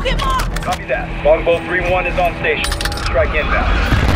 Copy that. Longbow 3-1 is on station. Strike inbound.